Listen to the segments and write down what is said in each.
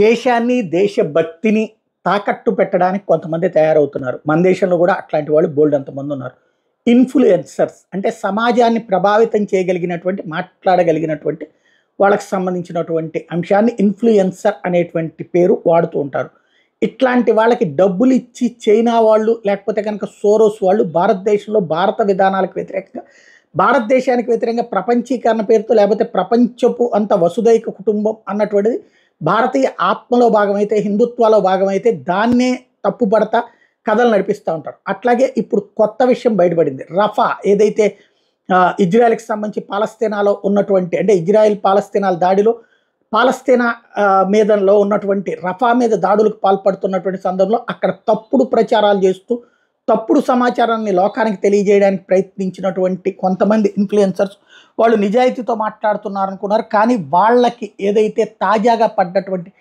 దేశాన్ని దేశభక్తిని తాకట్టు పెట్టడానికి కొంతమంది తయారవుతున్నారు. మన దేశంలో కూడా అట్లాంటి వాళ్ళు బోల్డ్ అంతమంది ఉన్నారు. ఇన్ఫ్లుయెన్సర్స్ అంటే సమాజాన్ని ప్రభావితం చేయగలిగినటువంటి మాట్లాడగలిగినటువంటి వాళ్ళకి సంబంధించినటువంటి అంశాన్ని ఇన్ఫ్లుయెన్సర్ అనేటువంటి పేరు వాడుతూ ఉంటారు. ఇట్లాంటి వాళ్ళకి డబ్బులు ఇచ్చి చైనా వాళ్ళు లేకపోతే కనుక సోరోస్ వాళ్ళు భారతదేశంలో భారత విధానాలకు వ్యతిరేకంగా భారతదేశానికి వ్యతిరేకంగా ప్రపంచీకరణ పేరుతో లేకపోతే ప్రపంచపు అంత వసుదైక కుటుంబం అన్నటువంటిది భారతీయ ఆత్మలో భాగమైతే హిందుత్వాలో భాగమైతే దాన్నే తప్పుపడతా కథలు నడిపిస్తూ ఉంటారు. అట్లాగే ఇప్పుడు కొత్త విషయం బయటపడింది. రఫా ఏదైతే ఇజ్రాయెల్కి సంబంధించి పాలస్తీనాలో ఉన్నటువంటి అంటే ఇజ్రాయెల్ పాలస్తీనాల దాడిలో పాలస్తీనా ఆ, మీదలో ఉన్నటువంటి రఫా మీద దాడులకు పాల్పడుతున్నటువంటి సందర్భంలో అక్కడ తప్పుడు ప్రచారాలు చేస్తూ తప్పుడు సమాచారాన్ని లోకానికి తెలియజేయడానికి ప్రయత్నించినటువంటి కొంతమంది ఇన్ఫ్లుయెన్సర్స్ వాళ్ళు నిజాయితీతో మాట్లాడుతున్నారు అనుకున్నారు కానీ వాళ్ళకి ఏదైతే తాజాగా పడ్డటువంటి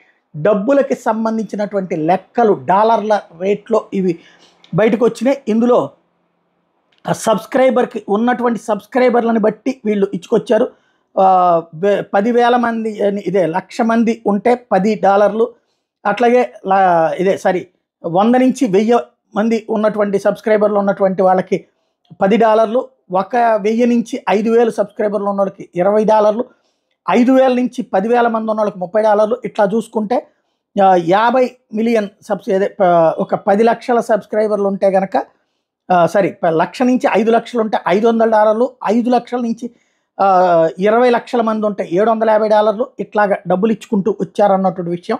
డబ్బులకి సంబంధించినటువంటి లెక్కలు డాలర్ల రేట్లో ఇవి బయటకు వచ్చినాయి. ఇందులో సబ్స్క్రైబర్కి ఉన్నటువంటి సబ్స్క్రైబర్లను బట్టి వీళ్ళు ఇచ్చుకొచ్చారు. పదివేల మంది అని ఇదే లక్ష మంది ఉంటే పది డాలర్లు. అట్లాగే లా- ఇదే సారీ వంద నుంచి వెయ్యి మంది ఉన్నటువంటి సబ్స్క్రైబర్లు ఉన్నటువంటి వాళ్ళకి పది డాలర్లు ఒక వెయ్యి నుంచి ఐదు వేలు సబ్స్క్రైబర్లు ఉన్న వాళ్ళకి ఇరవై డాలర్లు ఐదు వేల నుంచి పదివేల మంది ఉన్న వాళ్ళకి ముప్పై డాలర్లు ఇట్లా చూసుకుంటే యాభై మిలియన్ సబ్స్ ఒక పది లక్షల సబ్స్క్రైబర్లు ఉంటే కనుక సారీ లక్ష నుంచి ఐదు లక్షలు ఉంటే ఐదు వందల డాలర్లు ఐదు లక్షల నుంచి ఇరవై లక్షల మంది ఉంటే ఏడు వందల యాభై డాలర్లు ఇట్లాగా డబ్బులు ఇచ్చుకుంటూ వచ్చారన్నటువంటి విషయం.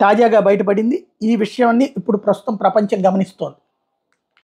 తాజాగా బయటపడింది. ఈ విషయాన్ని ఇప్పుడు ప్రస్తుతం ప్రపంచం గమనిస్తోంది.